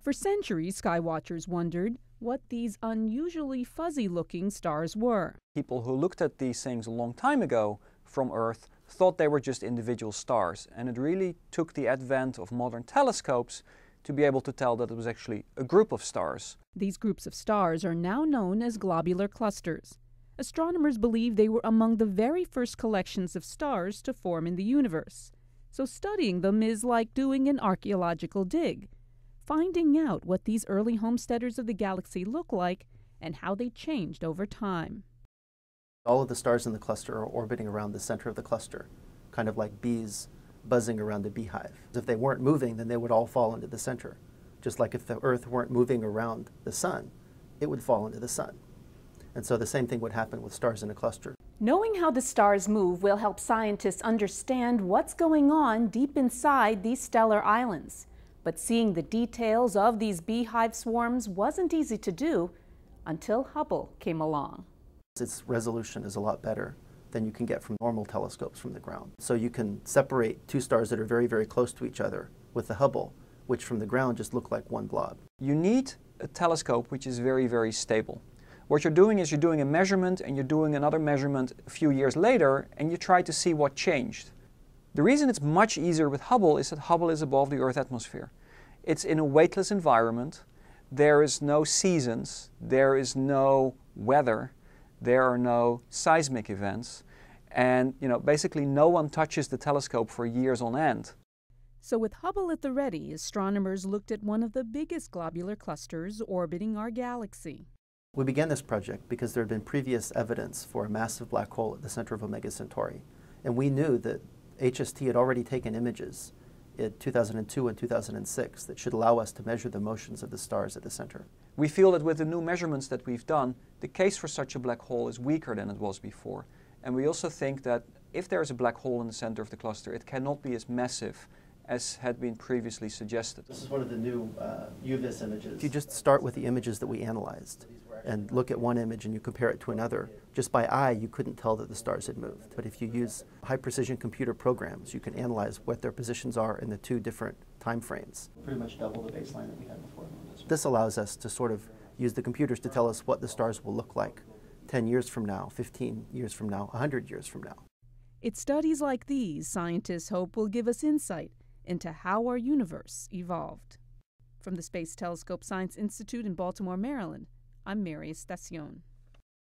For centuries, skywatchers wondered what these unusually fuzzy looking stars were. People who looked at these things a long time ago from Earth thought they were just individual stars, and it really took the advent of modern telescopes to be able to tell that it was actually a group of stars. These groups of stars are now known as globular clusters. Astronomers believe they were among the very first collections of stars to form in the universe. So studying them is like doing an archaeological dig finding out what these early homesteaders of the galaxy look like and how they changed over time. All of the stars in the cluster are orbiting around the center of the cluster, kind of like bees buzzing around a beehive. If they weren't moving, then they would all fall into the center. Just like if the Earth weren't moving around the sun, it would fall into the sun. And so the same thing would happen with stars in a cluster. Knowing how the stars move will help scientists understand what's going on deep inside these stellar islands. But seeing the details of these beehive swarms wasn't easy to do until Hubble came along. Its resolution is a lot better than you can get from normal telescopes from the ground. So you can separate two stars that are very, very close to each other with the Hubble, which from the ground just look like one blob. You need a telescope which is very, very stable. What you're doing is you're doing a measurement and you're doing another measurement a few years later and you try to see what changed. The reason it's much easier with Hubble is that Hubble is above the Earth atmosphere. It's in a weightless environment. There is no seasons. There is no weather. There are no seismic events. And, you know, basically no one touches the telescope for years on end. So with Hubble at the ready, astronomers looked at one of the biggest globular clusters orbiting our galaxy. We began this project because there had been previous evidence for a massive black hole at the center of Omega Centauri. And we knew that HST had already taken images in 2002 and 2006 that should allow us to measure the motions of the stars at the center. We feel that with the new measurements that we've done, the case for such a black hole is weaker than it was before. And we also think that if there is a black hole in the center of the cluster, it cannot be as massive as had been previously suggested. This is one of the new uh, UVIS images. If you just start with the images that we analyzed and look at one image and you compare it to another, just by eye you couldn't tell that the stars had moved. But if you use high precision computer programs, you can analyze what their positions are in the two different time frames. Pretty much double the baseline that we had before. This allows us to sort of use the computers to tell us what the stars will look like 10 years from now, 15 years from now, 100 years from now. It's studies like these scientists hope will give us insight into how our universe evolved. From the Space Telescope Science Institute in Baltimore, Maryland, I'm Mary Estacion.